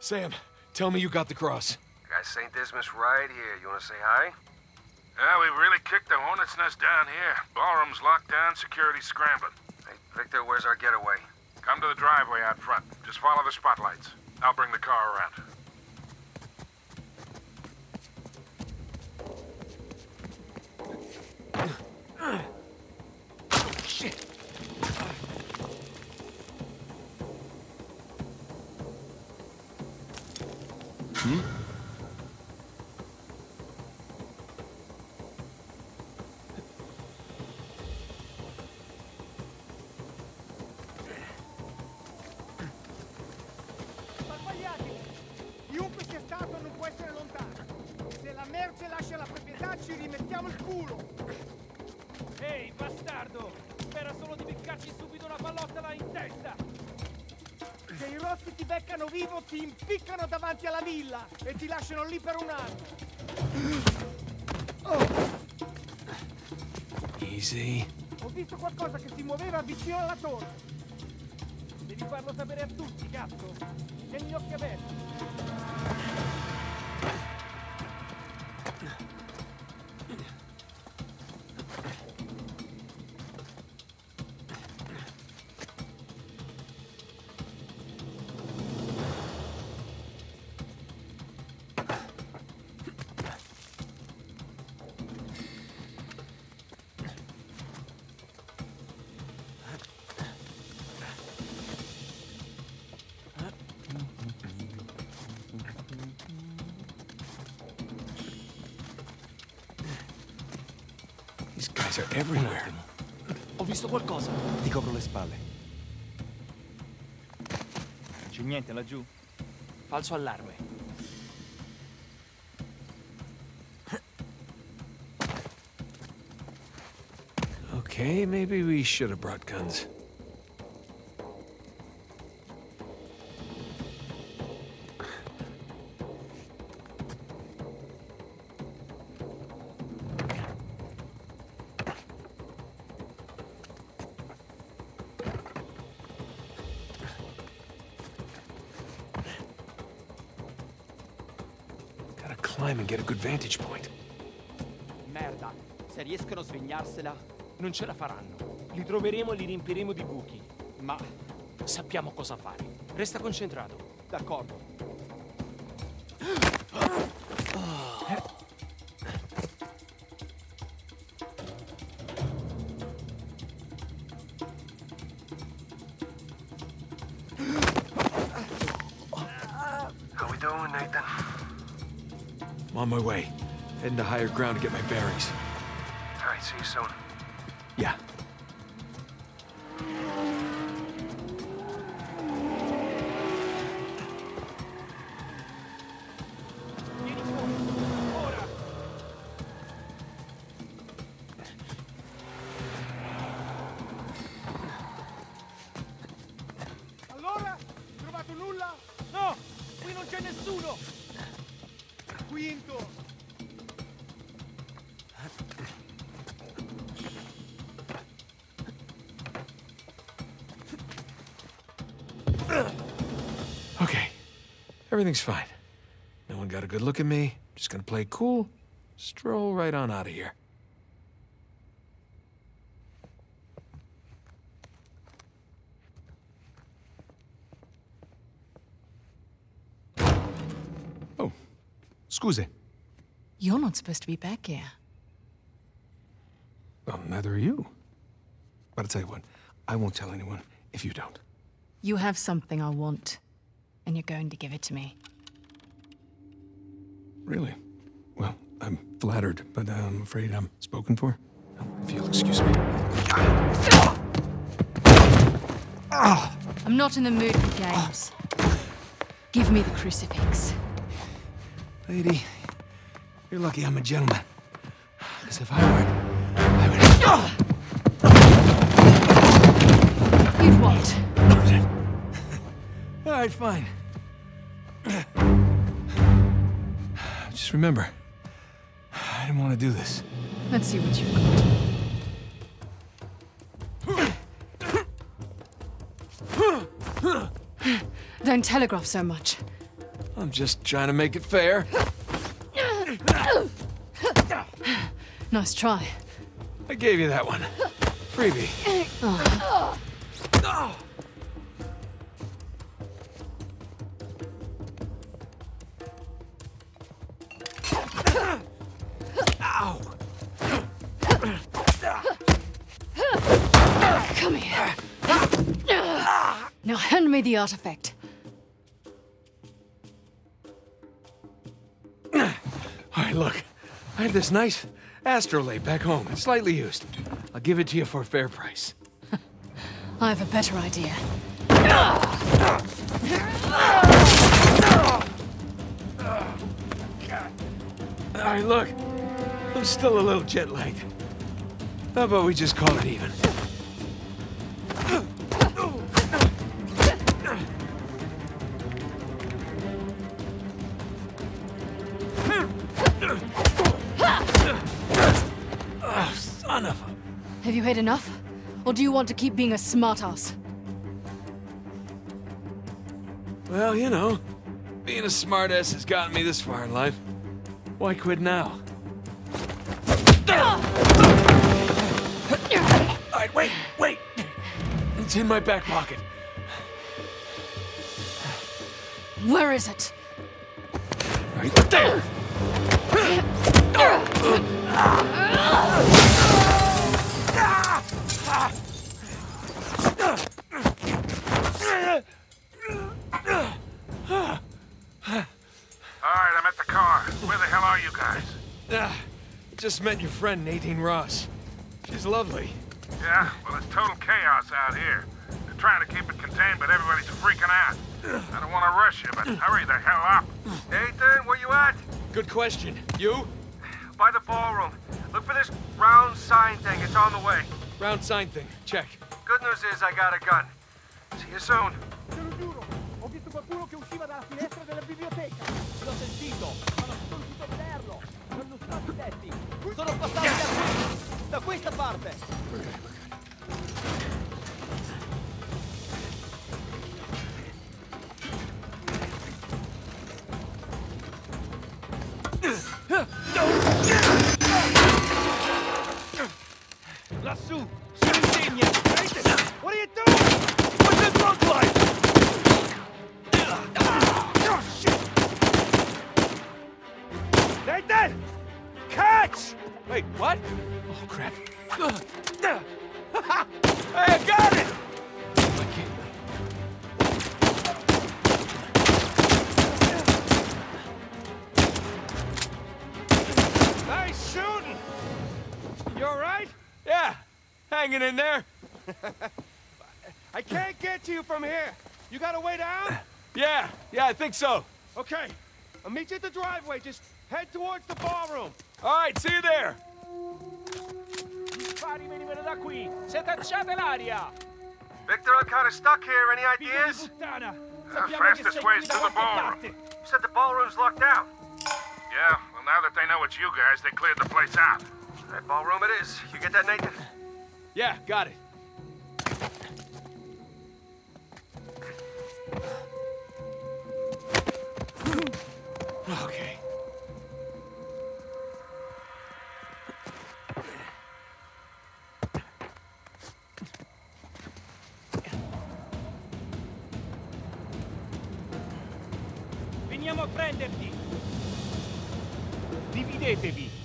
Sam, tell me you got the cross. Got St. Dismas right here. You wanna say hi? Yeah, we've really kicked the hornet's nest down here. Ballroom's locked down, security's scrambling. Hey, Victor, where's our getaway? Come to the driveway out front. Just follow the spotlights. I'll bring the car around. Ci rimettiamo il culo. Ehi, bastardo! Spera solo di beccarci subito una pallottola in testa! Se i rossi ti beccano vivo ti impiccano davanti alla villa e ti lasciano lì per un anno. Easy. Ho visto qualcosa che si muoveva vicino alla torre. Devi farlo sapere a tutti, cazzo! Tieni gli occhi aperti! Guys are everywhere. Ho visto qualcosa. Ti copro le spalle. C'è niente laggiù? Falso allarme. Okay, maybe we should have brought guns. Vantage point. Merda, se riescono a svignarsela, non ce la faranno. Li troveremo e li riempiremo di buchi. Ma sappiamo cosa fare. Resta concentrato. D'accordo. My way. Heading to higher ground to get my bearings. All right, see you soon. Yeah. Vieni fuori. Ora! Allora? Trovato nulla? No! Qui non c'è nessuno! Quinto! Okay. Everything's fine. No one got a good look at me. Just gonna play cool. Stroll right on out of here. Oh. Scusi. You're not supposed to be back here. Well, neither are you. But I'll tell you what, I won't tell anyone if you don't. You have something I want, and you're going to give it to me. Really? Well, I'm flattered, but I'm afraid I'm spoken for. If you'll excuse me. I'm not in the mood for games. Give me the crucifix. Lady, you're lucky I'm a gentleman. Because if I weren't, I would. Ah! You'd what? All right, fine. Just remember, I didn't want to do this. Let's see what you've got. Don't telegraph so much. I'm just trying to make it fair. Nice try. I gave you that one. Freebie. Ow! Come here. Now hand me the artifact. Right, look. I have this nice astrolabe back home. It's slightly used. I'll give it to you for a fair price. I have a better idea. All right, look. I'm still a little jet lagged. How about we just call it even? A... Have you had enough? Or do you want to keep being a smartass? Well, you know, being a smartass has gotten me this far in life. Why quit now? All right, wait, wait. It's in my back pocket. Where is it? Right there. just met your friend Nadine Ross. She's lovely. Yeah, well, it's total chaos out here. They're trying to keep it contained, but everybody's freaking out. I don't want to rush you, but hurry the hell up. Nathan, where you at? Good question. You? By the ballroom. Look for this round sign thing. It's on the way. Round sign thing. Check. Good news is I got a gun. See you soon. Sono passati da qui! Da questa parte! Magari, magari. Lassù! Sull'insegna! What are you doing? I think so. Okay. I'll meet you at the driveway. Just head towards the ballroom. All right, see you there. Gli spari venivano da qui. Se tacciate l'aria. Victor, I'm kind of stuck here. Any ideas? puttana. The fastest way is to the qualche ballroom. You said the ballroom's locked down. Yeah, well, now that they know it's you guys, they cleared the place out. That ballroom it is. You get that, Nathan? Yeah, got it. Veniamo a prenderti. Dividetevi.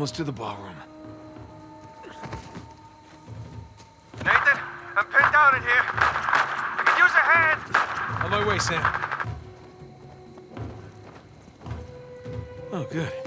Almost to the ballroom. Nathan, I'm pinned down in here. I could use a hand. On my way, Sam. Oh, good.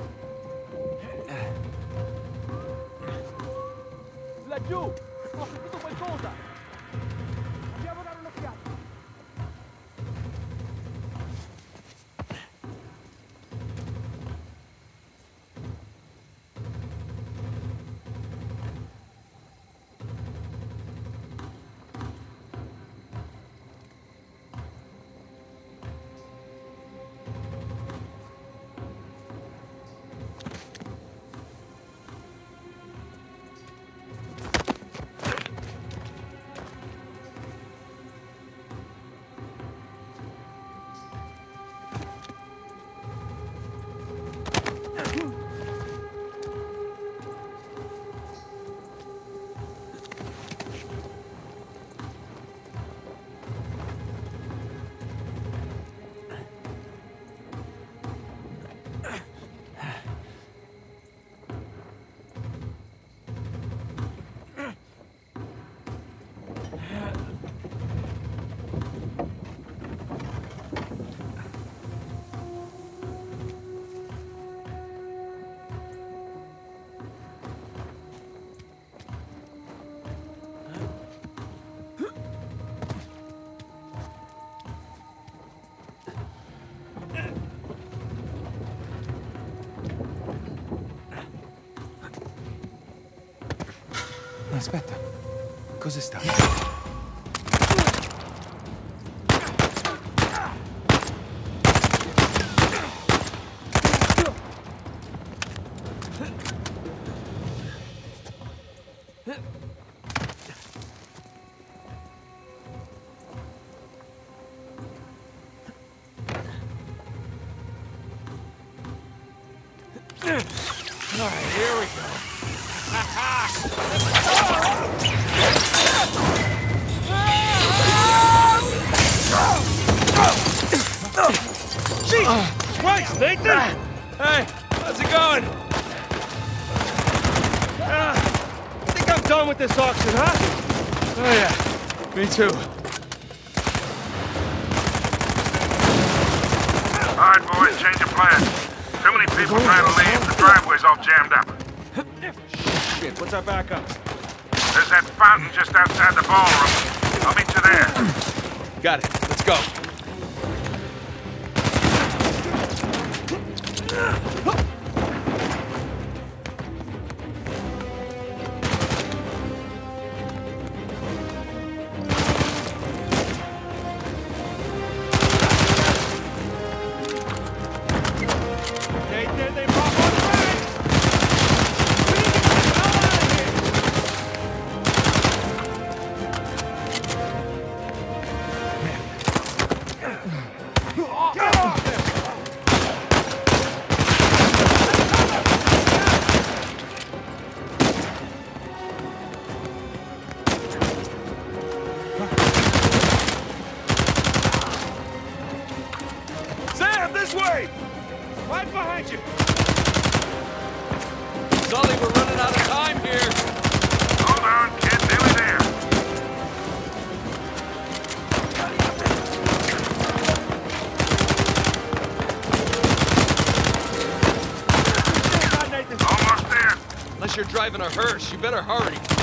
Aspetta. Cos'è stato? Too. All right, boys, change of plan. Too many people trying to leave. The driveway's all jammed up. Shit, what's our backup? There's that fountain just outside the ballroom. I'll meet you there. Got it. Let's go. You're driving a hearse, you better hurry.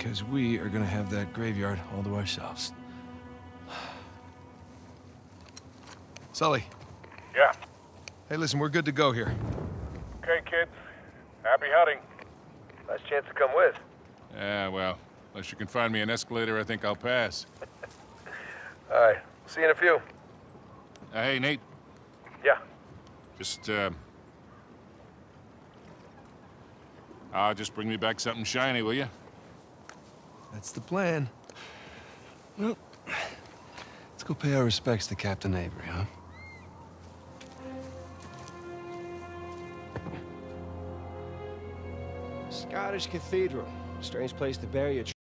Because we are gonna have that graveyard all to ourselves. Sully, Yeah. hey, listen, we're good to go here. Okay, kids. Happy hunting. Last chance to come with. Yeah, well, unless you can find me an escalator, I think I'll pass. All right. See you in a few. Uh, hey, Nate, Yeah. just, uh... Ah, just bring me back something shiny, will you? That's the plan. Well, let's go pay our respects to Captain Avery, huh? Scottish Cathedral. Strange place to bury a